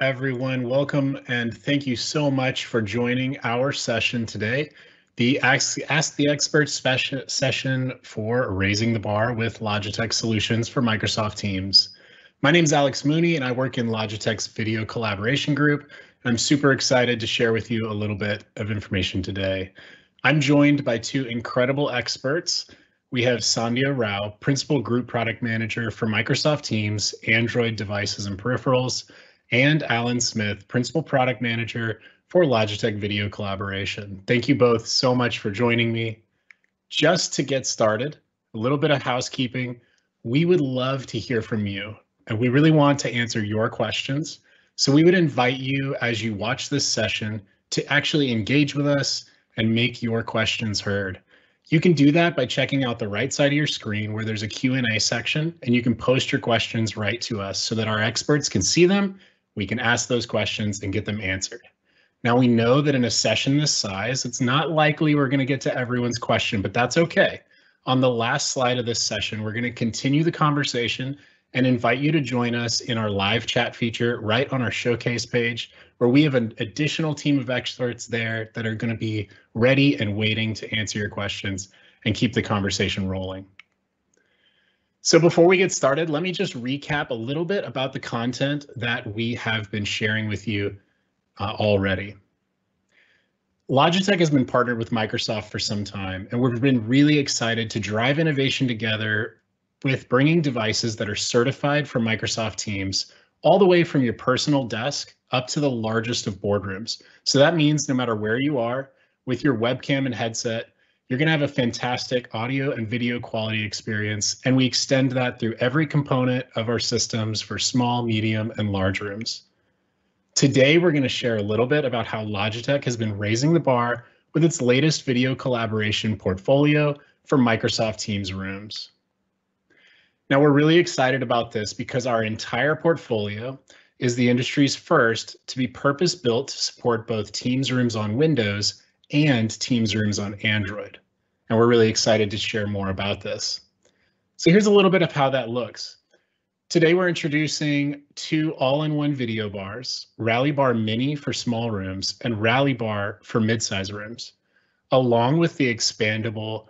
Everyone. Welcome and thank you so much for joining our session today, the Ask, Ask the Expert session for Raising the Bar with Logitech Solutions for Microsoft Teams. My name is Alex Mooney and I work in Logitech's video collaboration group. I'm super excited to share with you a little bit of information today. I'm joined by two incredible experts. We have Sandhya Rao, Principal Group Product Manager for Microsoft Teams, Android devices and peripherals, and Alan Smith, Principal Product Manager for Logitech Video Collaboration. Thank you both so much for joining me. Just to get started, a little bit of housekeeping. We would love to hear from you, and we really want to answer your questions. So we would invite you as you watch this session to actually engage with us and make your questions heard. You can do that by checking out the right side of your screen where there's a Q&A section and you can post your questions right to us so that our experts can see them, we can ask those questions and get them answered. Now we know that in a session this size, it's not likely we're going to get to everyone's question, but that's okay. On the last slide of this session, we're going to continue the conversation and invite you to join us in our live chat feature right on our showcase page, where we have an additional team of experts there that are going to be ready and waiting to answer your questions and keep the conversation rolling. So before we get started, let me just recap a little bit about the content that we have been sharing with you uh, already. Logitech has been partnered with Microsoft for some time, and we've been really excited to drive innovation together with bringing devices that are certified for Microsoft Teams all the way from your personal desk up to the largest of boardrooms. So that means no matter where you are with your webcam and headset, you're going to have a fantastic audio and video quality experience. And we extend that through every component of our systems for small, medium, and large rooms. Today, we're going to share a little bit about how Logitech has been raising the bar with its latest video collaboration portfolio for Microsoft Teams rooms. Now we're really excited about this because our entire portfolio is the industry's first to be purpose built to support both Teams rooms on Windows and Teams rooms on Android. And we're really excited to share more about this. So here's a little bit of how that looks. Today we're introducing two all-in-one video bars, Rally Bar Mini for small rooms and Rally Bar for mid-size rooms, along with the expandable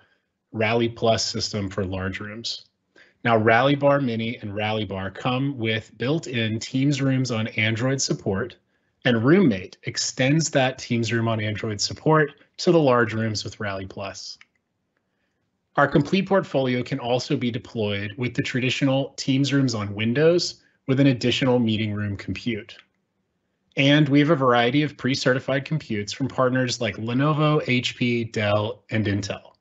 Rally Plus system for large rooms. Now, Rally Bar Mini and Rally Bar come with built-in Teams rooms on Android support, and Roommate extends that Teams room on Android support to the large rooms with Rally Plus. Our complete portfolio can also be deployed with the traditional Teams rooms on Windows with an additional meeting room compute. And we have a variety of pre-certified computes from partners like Lenovo, HP, Dell, and Intel.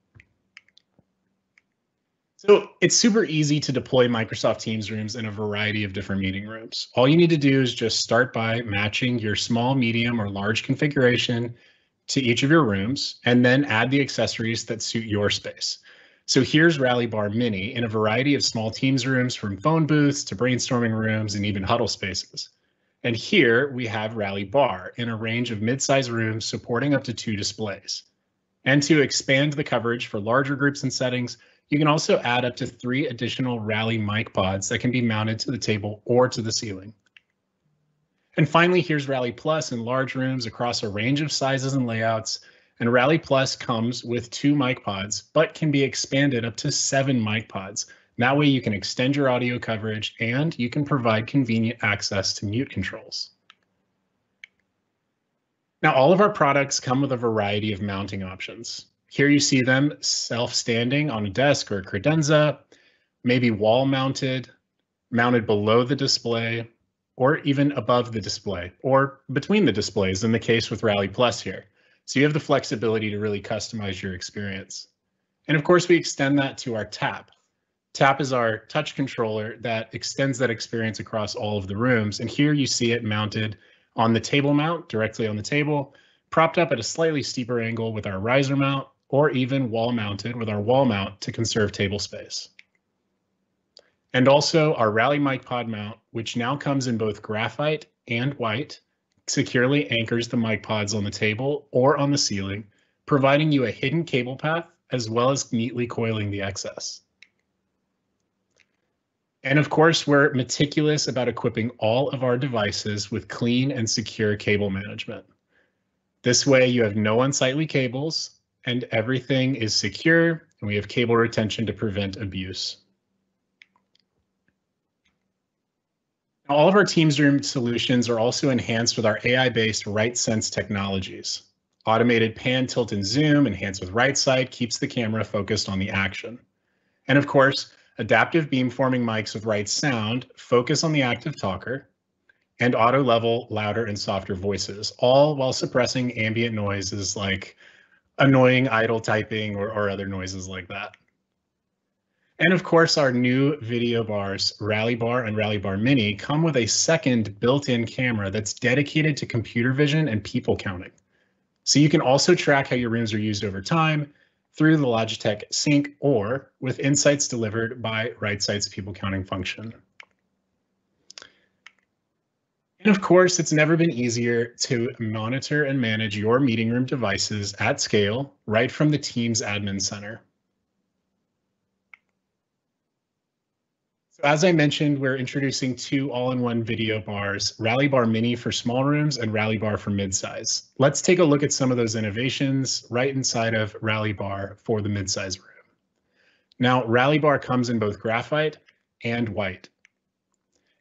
So it's super easy to deploy Microsoft Teams rooms in a variety of different meeting rooms. All you need to do is just start by matching your small, medium, or large configuration to each of your rooms, and then add the accessories that suit your space. So here's Rally Bar Mini in a variety of small Teams rooms from phone booths to brainstorming rooms and even huddle spaces. And here we have Rally Bar in a range of mid-size rooms supporting up to two displays. And to expand the coverage for larger groups and settings, you can also add up to three additional Rally mic pods that can be mounted to the table or to the ceiling. And finally, here's Rally Plus in large rooms across a range of sizes and layouts. And Rally Plus comes with two mic pods, but can be expanded up to seven mic pods. That way you can extend your audio coverage and you can provide convenient access to mute controls. Now, all of our products come with a variety of mounting options. Here you see them self-standing on a desk or a credenza, maybe wall mounted, mounted below the display, or even above the display, or between the displays in the case with Rally Plus here. So you have the flexibility to really customize your experience. And of course, we extend that to our tap. Tap is our touch controller that extends that experience across all of the rooms. And here you see it mounted on the table mount, directly on the table, propped up at a slightly steeper angle with our riser mount, or even wall mounted with our wall mount to conserve table space. And also our Rally mic pod mount, which now comes in both graphite and white, securely anchors the mic pods on the table or on the ceiling, providing you a hidden cable path as well as neatly coiling the excess. And of course, we're meticulous about equipping all of our devices with clean and secure cable management. This way you have no unsightly cables and everything is secure and we have cable retention to prevent abuse. All of our Teams Room solutions are also enhanced with our AI-based RightSense technologies. Automated pan, tilt, and zoom enhanced with RightSight keeps the camera focused on the action. And of course, adaptive beamforming mics with RightSound focus on the active talker, and auto level louder and softer voices, all while suppressing ambient noises like annoying idle typing or, or other noises like that. And of course, our new video bars, Rally Bar and Rally Bar Mini, come with a second built-in camera that's dedicated to computer vision and people counting. So you can also track how your rooms are used over time through the Logitech Sync or with insights delivered by RightSight's people counting function. And of course, it's never been easier to monitor and manage your meeting room devices at scale right from the Teams admin center. So as I mentioned, we're introducing two all-in-one video bars, Rally Bar Mini for small rooms and Rally Bar for midsize. Let's take a look at some of those innovations right inside of Rally Bar for the midsize room. Now, Rally Bar comes in both graphite and white.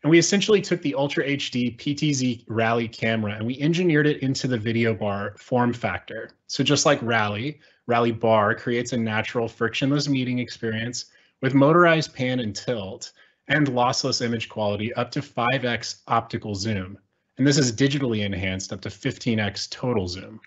And we essentially took the Ultra HD PTZ Rally camera and we engineered it into the video bar form factor. So just like Rally, Rally Bar creates a natural frictionless meeting experience with motorized pan and tilt and lossless image quality up to 5x optical zoom. And this is digitally enhanced up to 15x total zoom.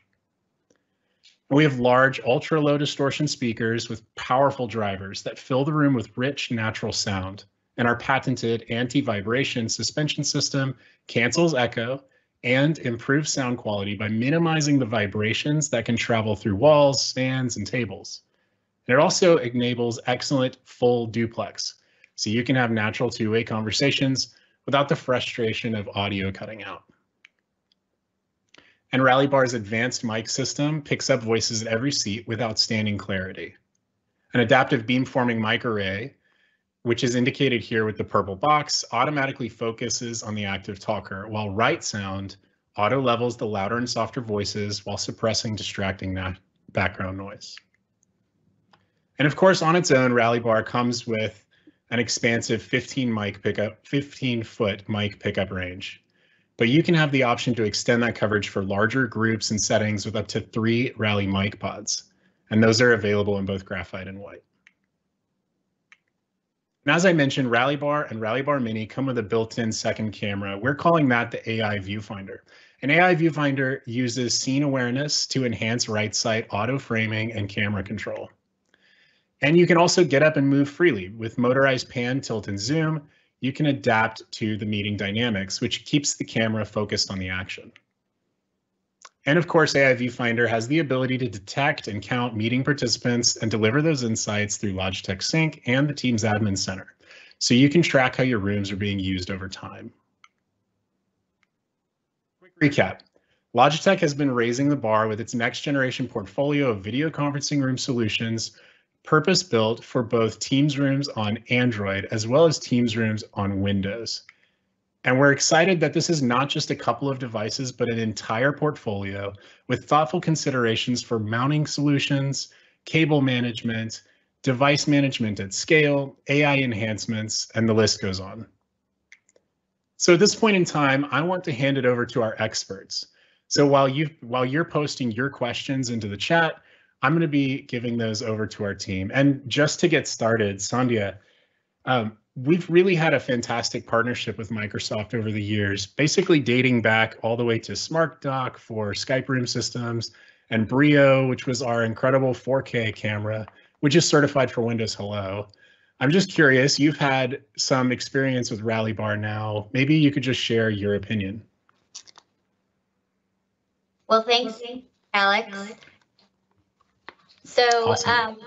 And we have large ultra low distortion speakers with powerful drivers that fill the room with rich natural sound and our patented anti-vibration suspension system cancels echo and improves sound quality by minimizing the vibrations that can travel through walls, stands, and tables. And it also enables excellent full duplex, so you can have natural two-way conversations without the frustration of audio cutting out. And Rally Bar's advanced mic system picks up voices at every seat with outstanding clarity. An adaptive beamforming mic array which is indicated here with the purple box, automatically focuses on the active talker, while RightSound auto levels the louder and softer voices while suppressing distracting background noise. And of course, on its own, Rally Bar comes with an expansive 15 mic pickup, 15 foot mic pickup range. But you can have the option to extend that coverage for larger groups and settings with up to three Rally mic pods. And those are available in both graphite and white. And as I mentioned, Rally Bar and Rally Bar Mini come with a built-in second camera. We're calling that the AI Viewfinder. An AI Viewfinder uses scene awareness to enhance RightSight auto framing and camera control. And you can also get up and move freely with motorized pan, tilt, and zoom. You can adapt to the meeting dynamics, which keeps the camera focused on the action. And of course, AI Viewfinder has the ability to detect and count meeting participants and deliver those insights through Logitech Sync and the Teams Admin Center. So you can track how your rooms are being used over time. Quick recap. Logitech has been raising the bar with its next generation portfolio of video conferencing room solutions purpose built for both Teams rooms on Android as well as Teams rooms on Windows. And we're excited that this is not just a couple of devices, but an entire portfolio with thoughtful considerations for mounting solutions, cable management, device management at scale, AI enhancements, and the list goes on. So at this point in time, I want to hand it over to our experts. So while you while you're posting your questions into the chat, I'm going to be giving those over to our team. And just to get started, Sandhya, um, we've really had a fantastic partnership with Microsoft over the years, basically dating back all the way to SmartDock for Skype room systems and Brio, which was our incredible 4K camera, which is certified for Windows Hello. I'm just curious, you've had some experience with Rally Bar now. Maybe you could just share your opinion. Well, thanks, Alex. So, awesome. um,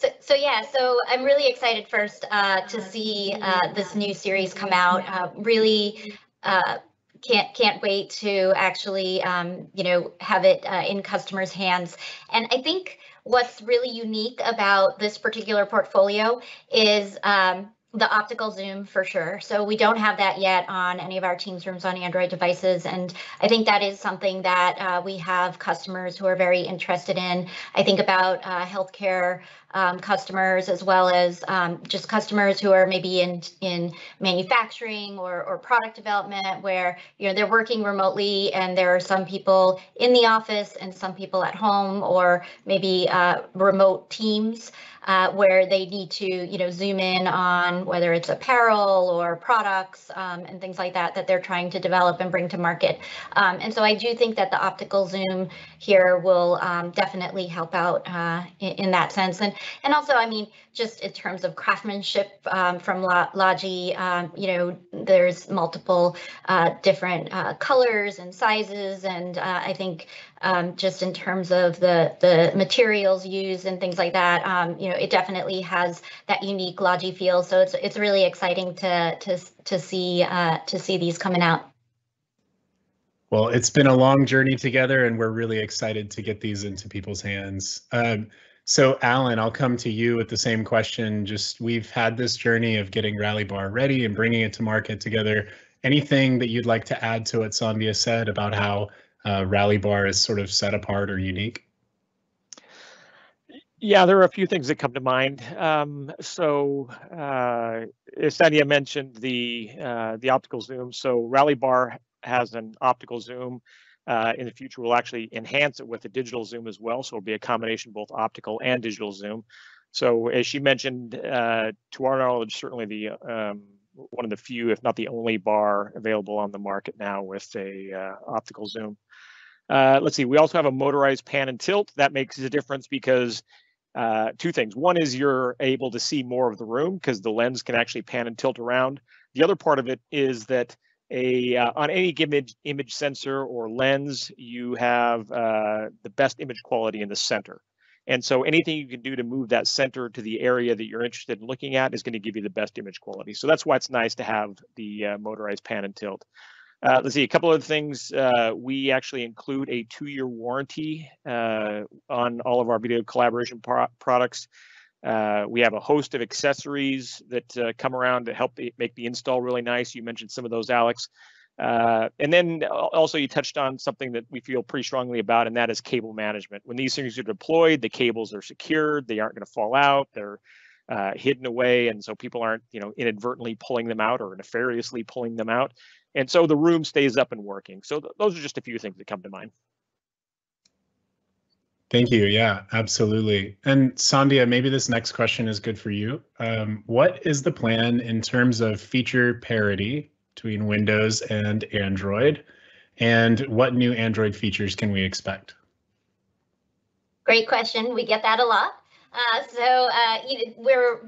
so, so yeah, so I'm really excited first uh, to see uh, this new series come out. Uh, really uh, can't can't wait to actually um, you know have it uh, in customers' hands. And I think what's really unique about this particular portfolio is um, the optical zoom for sure. So we don't have that yet on any of our Teams rooms on Android devices. And I think that is something that uh, we have customers who are very interested in. I think about uh, healthcare um, customers as well as um, just customers who are maybe in in manufacturing or, or product development where you know they're working remotely and there are some people in the office and some people at home or maybe uh, remote teams uh, where they need to, you know, zoom in on whether it's apparel or products um, and things like that that they're trying to develop and bring to market. Um, and so I do think that the optical zoom here will um, definitely help out uh, in, in, that sense. And and also, I mean, just in terms of craftsmanship um, from Logi, um, you know, there's multiple uh, different uh, colors and sizes, and uh, I think um, just in terms of the the materials used and things like that. Um, you know, it definitely has that unique Logi feel. So it's it's really exciting to to to see uh, to see these coming out. Well, it's been a long journey together, and we're really excited to get these into people's hands. Um, so, Alan, I'll come to you with the same question. Just we've had this journey of getting Rally Bar ready and bringing it to market together. Anything that you'd like to add to what Sandhya said about how uh, Rally Bar is sort of set apart or unique? Yeah, there are a few things that come to mind. Um, so, uh, Sandhya mentioned the uh, the optical zoom. So, Rally Bar has an optical zoom. Uh, in the future, we'll actually enhance it with a digital zoom as well. So, it'll be a combination both optical and digital zoom. So, as she mentioned, uh, to our knowledge, certainly the um, one of the few, if not the only bar available on the market now with a uh, optical zoom. Uh, let's see, we also have a motorized pan and tilt. That makes a difference because uh, two things. One is you're able to see more of the room because the lens can actually pan and tilt around. The other part of it is that a uh, on any image image sensor or lens, you have uh, the best image quality in the center. And so anything you can do to move that center to the area that you're interested in looking at is going to give you the best image quality. So that's why it's nice to have the uh, motorized pan and tilt. Uh, let's see, a couple of things. Uh, we actually include a two-year warranty uh, on all of our video collaboration pro products. Uh, we have a host of accessories that uh, come around to help make the install really nice. You mentioned some of those, Alex. Uh, and then also you touched on something that we feel pretty strongly about, and that is cable management. When these things are deployed, the cables are secured, they aren't going to fall out, they're uh, hidden away, and so people aren't, you know, inadvertently pulling them out or nefariously pulling them out. And so the room stays up and working. So th those are just a few things that come to mind. Thank you. Yeah, absolutely. And Sandhya, maybe this next question is good for you. Um, what is the plan in terms of feature parity between Windows and Android? And what new Android features can we expect? Great question. We get that a lot. Uh, so uh, we're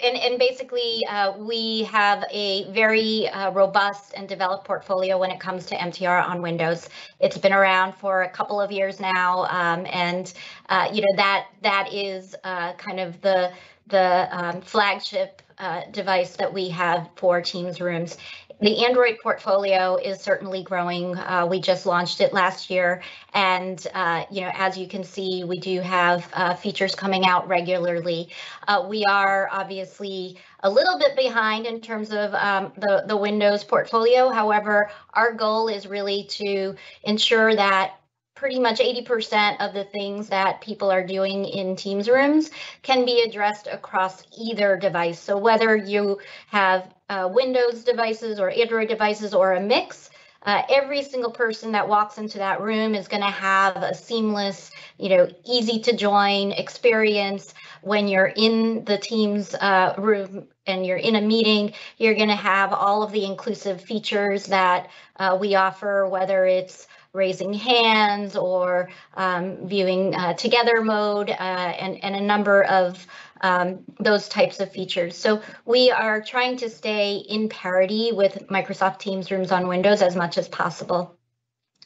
and, and basically, uh, we have a very uh, robust and developed portfolio when it comes to MTR on Windows. It's been around for a couple of years now, um, and uh, you know that that is uh, kind of the the um, flagship uh, device that we have for Teams rooms the Android portfolio is certainly growing. Uh, we just launched it last year, and uh, you know, as you can see, we do have uh, features coming out regularly. Uh, we are obviously a little bit behind in terms of um, the the Windows portfolio. However, our goal is really to ensure that pretty much 80% of the things that people are doing in Teams rooms can be addressed across either device. So whether you have uh, Windows devices or Android devices or a mix, uh, every single person that walks into that room is going to have a seamless, you know, easy to join experience. When you're in the Teams uh, room and you're in a meeting, you're going to have all of the inclusive features that uh, we offer, whether it's raising hands or um, viewing uh, together mode uh, and, and a number of um, those types of features. So we are trying to stay in parity with Microsoft Teams rooms on Windows as much as possible.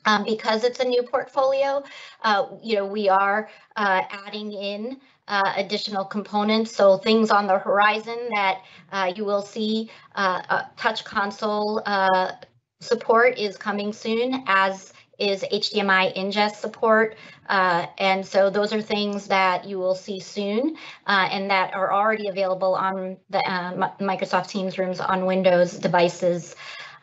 Um, because it's a new portfolio, uh, you know, we are uh, adding in uh, additional components. So things on the horizon that uh, you will see, uh, touch console support is coming soon as is HDMI ingest support. Uh, and so those are things that you will see soon uh, and that are already available on the uh, Microsoft Teams rooms on Windows devices.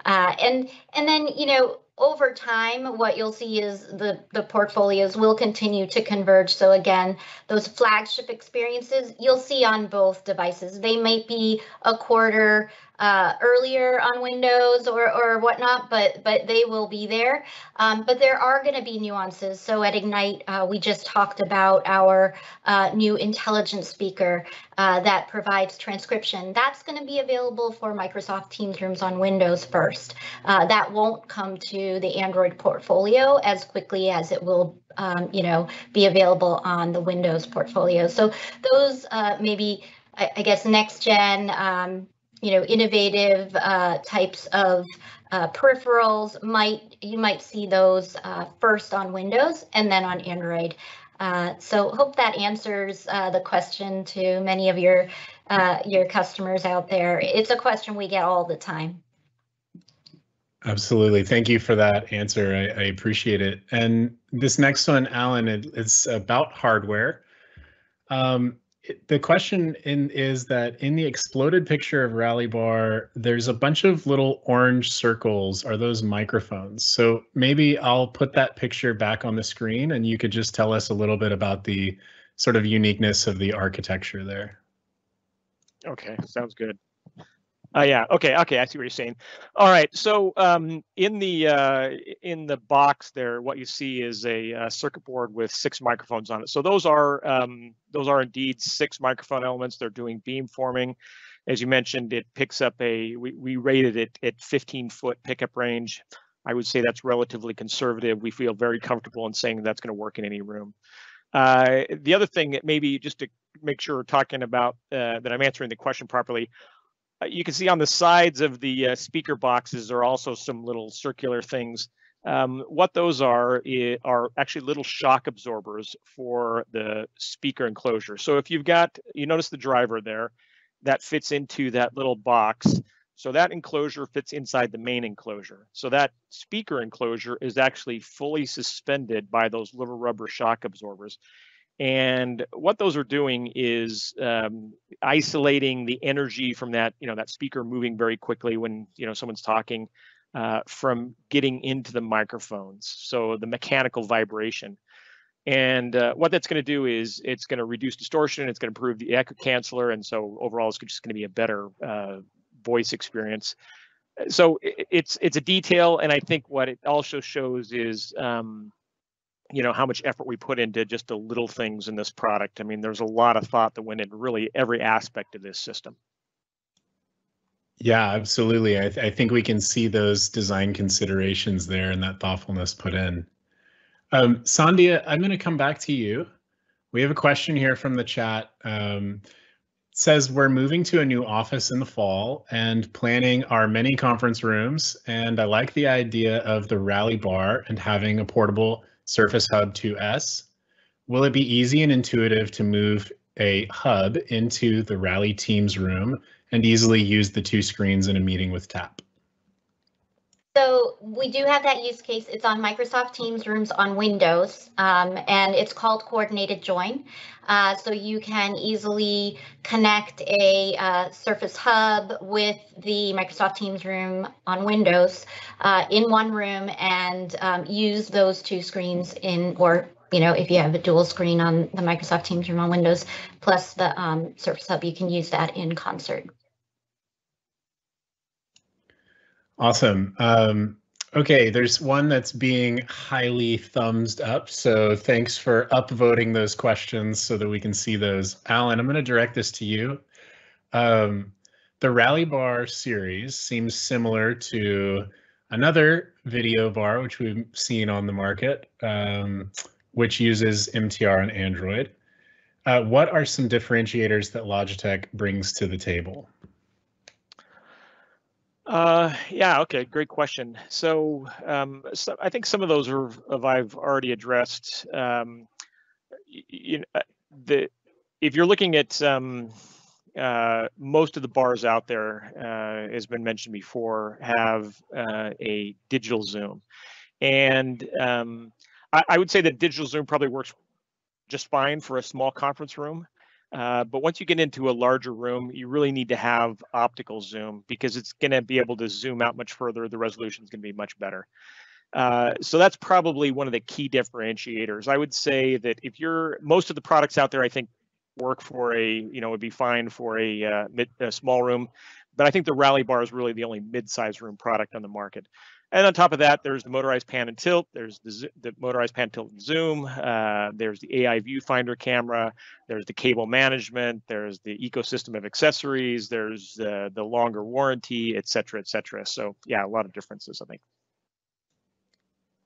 Uh, and and then you know over time, what you'll see is the, the portfolios will continue to converge. So again, those flagship experiences you'll see on both devices. They might be a quarter uh, earlier on Windows or, or whatnot, but but they will be there. Um, but there are going to be nuances. So at Ignite, uh, we just talked about our uh, new intelligent speaker uh, that provides transcription. That's going to be available for Microsoft Teams rooms on Windows first. Uh, that won't come to the Android portfolio as quickly as it will um, you know, be available on the Windows portfolio. So those uh, maybe, I, I, guess, next gen um, you know, innovative uh, types of uh, peripherals might you might see those uh, first on Windows and then on Android. Uh, so hope that answers uh, the question to many of your uh, your customers out there. It's a question we get all the time. Absolutely. Thank you for that answer. I, I appreciate it. And this next one, Alan, it, it's about hardware. Um, the question in is that in the exploded picture of Rally Bar, there's a bunch of little orange circles. Are those microphones? So maybe I'll put that picture back on the screen and you could just tell us a little bit about the sort of uniqueness of the architecture there. Okay, sounds good. Uh, yeah. Okay. Okay. I see what you're saying. All right. So um, in the uh, in the box there, what you see is a, a, circuit board with six microphones on it. So those are um, those are indeed six microphone elements. They're doing beam forming. As you mentioned, it picks up a we, we rated it at 15 foot pickup range. I would say that's relatively conservative. We feel very comfortable in saying that's going to work in any room. Uh, the other thing that maybe just to make sure we're talking about uh, that I'm answering the question properly, uh, you can see on the sides of the uh, speaker boxes are also some little circular things. Um, what those are are actually little shock absorbers for the speaker enclosure. So if you've got, you notice the driver there, that fits into that little box. So that enclosure fits inside the main enclosure. So that speaker enclosure is actually fully suspended by those little rubber shock absorbers. And what those are doing is um, isolating the energy from that, you know, that speaker moving very quickly when, you know, someone's talking uh, from getting into the microphones. So the mechanical vibration. And uh, what that's going to do is it's going to reduce distortion. It's going to improve the echo canceller. And so overall, it's just going to be a better uh, voice experience. So it's it's a detail. And I think what it also shows is um, you know how much effort we put into just the little things in this product. I mean, there's a lot of thought that went into really every aspect of this system. Yeah, absolutely. I, th I think we can see those design considerations there and that thoughtfulness put in. Um, Sandhya, I'm going to come back to you. We have a question here from the chat. Um, says we're moving to a new office in the fall and planning our many conference rooms. And I like the idea of the rally bar and having a portable Surface Hub 2S. Will it be easy and intuitive to move a hub into the Rally Teams room and easily use the two screens in a meeting with TAP? So we do have that use case. It's on Microsoft Teams rooms on Windows, um, and it's called Coordinated Join. Uh, so you can easily connect a uh, Surface Hub with the Microsoft Teams room on Windows uh, in one room and um, use those two screens in, or you know, if you have a dual screen on the Microsoft Teams room on Windows plus the um, Surface Hub, you can use that in concert. Awesome. Um, okay, there's one that's being highly thumbs up. So thanks for upvoting those questions so that we can see those. Alan, I'm going to direct this to you. Um, the Rally Bar series seems similar to another video bar, which we've seen on the market, um, which uses MTR on Android. Uh, what are some differentiators that Logitech brings to the table? Uh, yeah, okay, great question. So, um, so I think some of those are I've already addressed. Um, you know, uh, the if you're looking at um, uh, most of the bars out there, uh, has been mentioned before, have uh, a digital zoom. And um, I, I, would say that digital Zoom probably works just fine for a small conference room. Uh, but once you get into a larger room, you really need to have optical zoom because it's going to be able to zoom out much further. The resolution is going to be much better. Uh, so that's probably one of the key differentiators. I would say that if you're most of the products out there, I think work for a you know would be fine for a, uh, mid, a small room, but I think the Rally Bar is really the only mid-sized room product on the market. And on top of that, there's the motorized pan and tilt. There's the, the motorized pan, tilt, and zoom. Uh, there's the AI viewfinder camera. There's the cable management. There's the ecosystem of accessories. There's uh, the longer warranty, et cetera, et cetera. So yeah, a lot of differences, I think.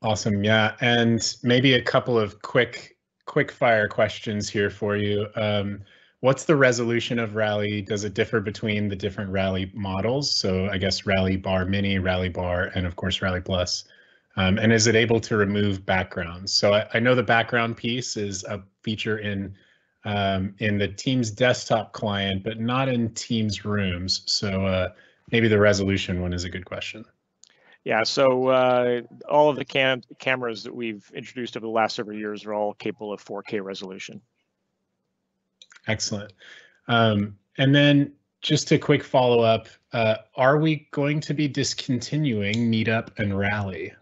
Awesome. Yeah, and maybe a couple of quick quick fire questions here for you. Um, what's the resolution of Rally? Does it differ between the different Rally models? So I guess Rally Bar Mini, Rally Bar, and of course Rally Plus. Um, and is it able to remove backgrounds? So I, I, know the background piece is a feature in um, in the Teams desktop client, but not in Teams rooms. So uh, maybe the resolution one is a good question. Yeah, so uh, all of the cam cameras that we've introduced over the last several years are all capable of 4K resolution. Excellent. Um, and then just a quick follow up, uh, are we going to be discontinuing Meetup and Rally?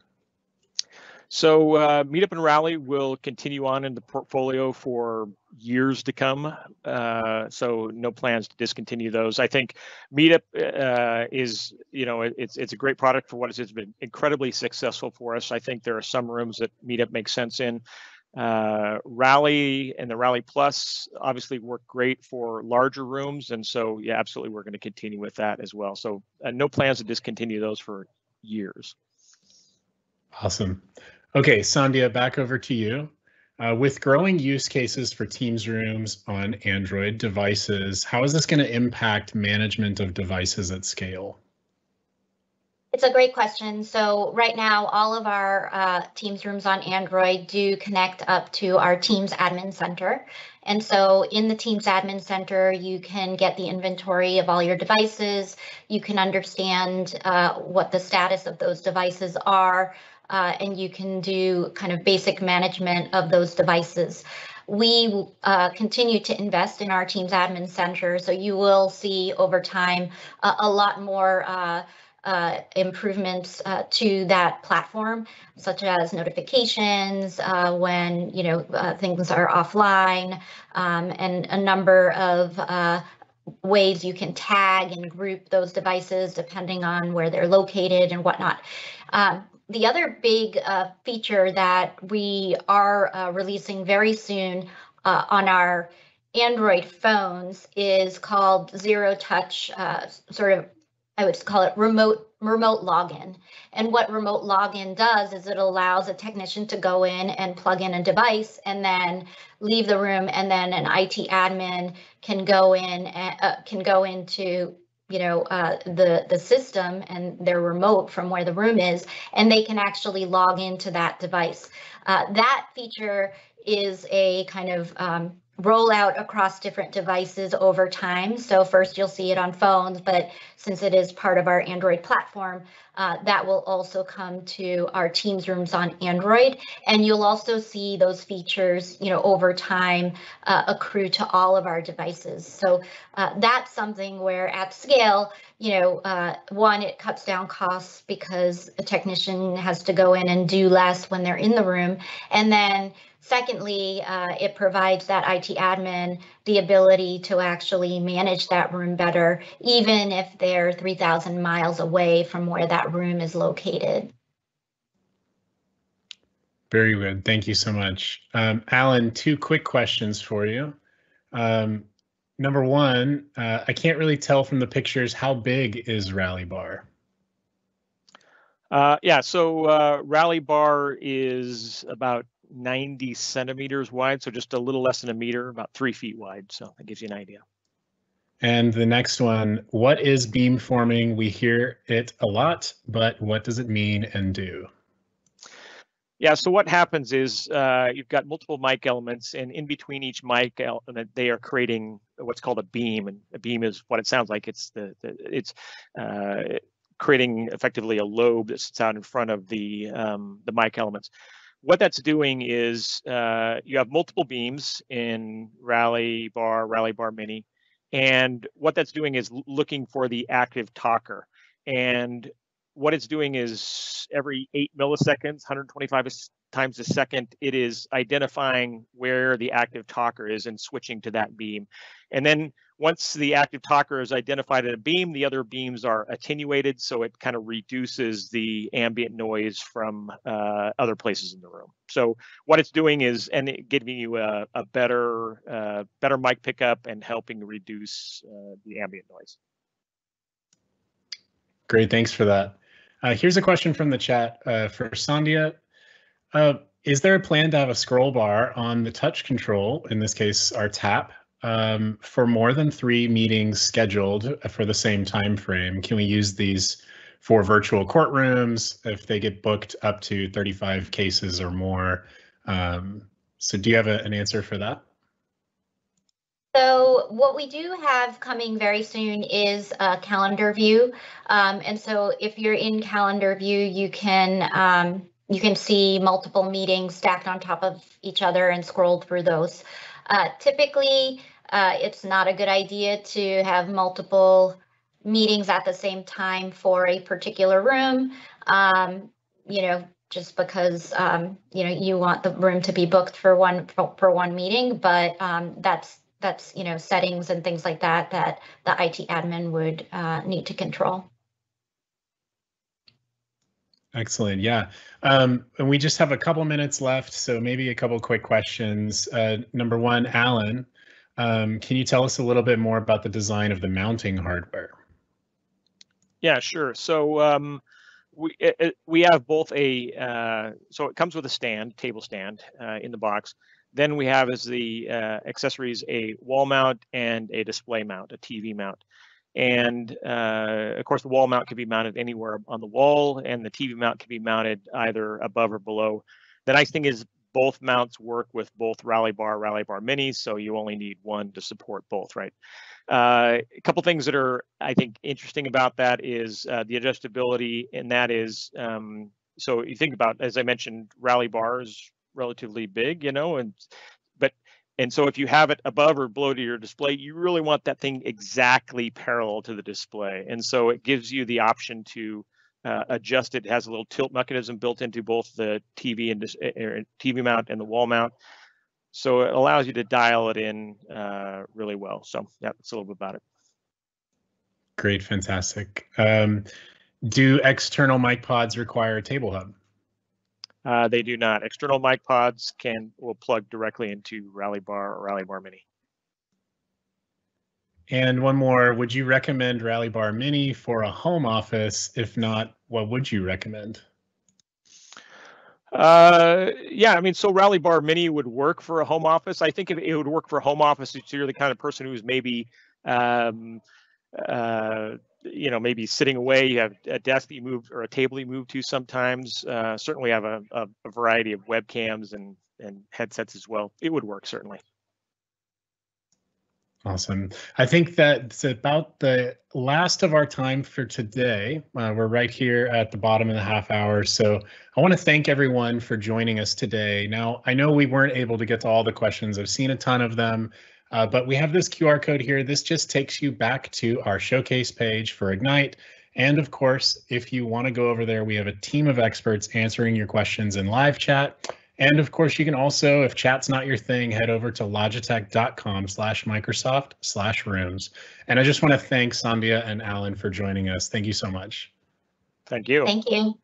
So uh, Meetup and Rally will continue on in the portfolio for years to come. Uh, so no plans to discontinue those. I think Meetup uh, is, you know, it's it's a great product for what it is. It's been incredibly successful for us. I think there are some rooms that Meetup makes sense in. Uh, Rally and the Rally Plus obviously work great for larger rooms, and so yeah, absolutely, we're going to continue with that as well. So uh, no plans to discontinue those for years. Awesome. Okay, Sandhya, back over to you. Uh, with growing use cases for Teams rooms on Android devices, how is this going to impact management of devices at scale? It's a great question. So right now, all of our uh, Teams rooms on Android do connect up to our Teams Admin Center. And so in the Teams Admin Center, you can get the inventory of all your devices. You can understand uh, what the status of those devices are, uh, and you can do kind of basic management of those devices we uh, continue to invest in our Teams Admin Center, so you will see over time uh, a lot more uh, uh, improvements uh, to that platform, such as notifications uh, when you know uh, things are offline, um, and a number of uh, ways you can tag and group those devices depending on where they're located and whatnot. Um, the other big uh, feature that we are releasing very soon on our Android phones is called zero touch sort of I would just call it remote remote login. And what remote login does is it allows a technician to go in and plug in a device and then leave the room and then an IT admin can go in and, uh, can go into you know uh, the the system and they're remote from where the room is and they can actually log into that device. Uh, that feature is a kind of um, roll out across different devices over time. So first you'll see it on phones, but since it is part of our Android platform, uh, that will also come to our Teams rooms on Android. And you'll also see those features, you know, over time uh, accrue to all of our devices. So uh, that's something where at scale, you know, uh, one, it cuts down costs because a technician has to go in and do less when they're in the room. And then Secondly, uh, it provides that IT admin the ability to actually manage that room better, even if they're 3,000 miles away from where that room is located. Very good. Thank you so much. Um, Alan, two quick questions for you. Um, number one, uh, I can't really tell from the pictures how big is Rally Bar? Uh, yeah, so uh, Rally Bar is about 90 centimeters wide, so just a little less than a meter, about three feet wide. So that gives you an idea. And the next one, what is beamforming? We hear it a lot, but what does it mean and do? Yeah, so what happens is uh, you've got multiple mic elements, and in between each mic element, they are creating what's called a beam. And a beam is what it sounds like. It's the, the it's uh, creating effectively a lobe that sits out in front of the um, the mic elements. What that's doing is uh, you have multiple beams in Rally Bar, Rally Bar Mini, and what that's doing is looking for the active talker. And what it's doing is every eight milliseconds, 125 times a second, it is identifying where the active talker is and switching to that beam. And then once the active talker is identified in a beam, the other beams are attenuated, so it kind of reduces the ambient noise from uh, other places in the room. So what it's doing is and giving you a, a better uh, better mic pickup and helping reduce uh, the ambient noise. Great, thanks for that. Uh, here's a question from the chat uh, for Sandhya. Uh, is there a plan to have a scroll bar on the touch control, in this case, our tap, um, for more than three meetings scheduled for the same time frame? Can we use these for virtual courtrooms if they get booked up to 35 cases or more? Um, so do you have a, an answer for that? So what we do have coming very soon is a calendar view. Um, and so if you're in calendar view, you can um, you can see multiple meetings stacked on top of each other and scroll through those. Uh, typically, uh, it's not a good idea to have multiple meetings at the same time for a particular room. Um, you know, just because um, you know you want the room to be booked for one for, for one meeting, but um, that's that's you know settings and things like that that the IT admin would uh, need to control. Excellent. Yeah. Um, and we just have a couple minutes left, so maybe a couple quick questions. Uh, number one, Alan, um, can you tell us a little bit more about the design of the mounting hardware? Yeah, sure. So um, we it, we have both a uh, so it comes with a stand, table stand uh, in the box, then we have as the uh, accessories a wall mount and a display mount, a TV mount. And uh, of course, the wall mount can be mounted anywhere on the wall, and the TV mount can be mounted either above or below. The nice thing is both mounts work with both Rally Bar, Rally Bar Minis, so you only need one to support both, right? Uh, a couple things that are, I think, interesting about that is uh, the adjustability, and that is, um, so you think about, as I mentioned, Rally Bars relatively big, you know, and and so if you have it above or below to your display, you really want that thing exactly parallel to the display. And so it gives you the option to uh, adjust it. it. has a little tilt mechanism built into both the TV and uh, TV mount and the wall mount. So it allows you to dial it in uh, really well. So yeah, that's a little bit about it. Great, fantastic. Um, do external mic pods require a table hub? Uh, they do not. External mic pods can will plug directly into Rally Bar or Rally Bar Mini. And one more, would you recommend Rally Bar Mini for a home office? If not, what would you recommend? Uh, yeah, I mean, so Rally Bar Mini would work for a home office. I think it would work for home office if you're the kind of person who's maybe um, uh, you know, maybe sitting away, you have a desk that you move or a table you move to sometimes. Uh, certainly have a, a, a, variety of webcams and, and headsets as well. It would work certainly. Awesome. I think that's about the last of our time for today. Uh, we're right here at the bottom of the half hour. So I want to thank everyone for joining us today. Now, I know we weren't able to get to all the questions. I've seen a ton of them. Uh, but we have this QR code here. This just takes you back to our showcase page for Ignite. And of course, if you want to go over there, we have a team of experts answering your questions in live chat. And of course, you can also, if chat's not your thing, head over to logitech.com slash Microsoft slash rooms. And I just want to thank Sandhya and Alan for joining us. Thank you so much. Thank you. Thank you.